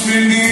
always.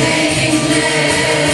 Lei,